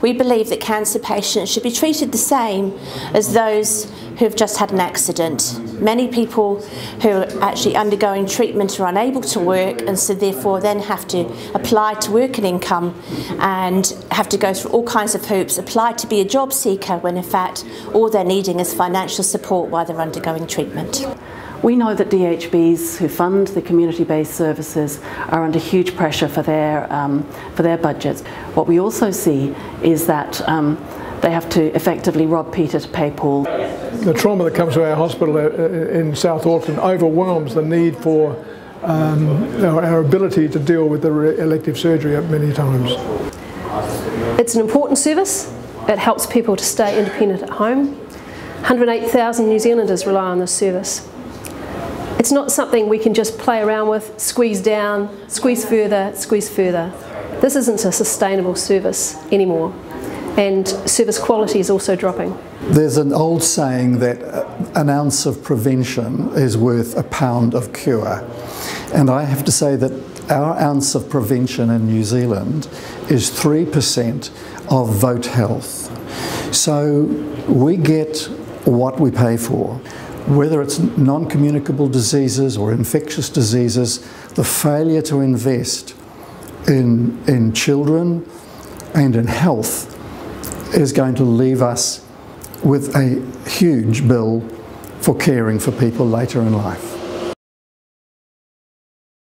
we believe that cancer patients should be treated the same as those who have just had an accident. Many people who are actually undergoing treatment are unable to work and so therefore then have to apply to Work and Income and have to go through all kinds of hoops, apply to be a job seeker when in fact all they're needing is financial support while they're undergoing treatment. We know that DHBs who fund the community-based services are under huge pressure for their, um, for their budgets. What we also see is that um, they have to effectively rob Peter to pay Paul. The trauma that comes to our hospital uh, in South Auckland overwhelms the need for um, our, our, ability to deal with the elective surgery at many times. It's an important service. It helps people to stay independent at home. 108,000 New Zealanders rely on this service. It's not something we can just play around with, squeeze down, squeeze further, squeeze further. This isn't a sustainable service anymore and service quality is also dropping. There's an old saying that uh, an ounce of prevention is worth a pound of cure. And I have to say that our ounce of prevention in New Zealand is 3% of vote health. So we get what we pay for whether it's non-communicable diseases or infectious diseases, the failure to invest in, in children and in health is going to leave us with a huge bill for caring for people later in life.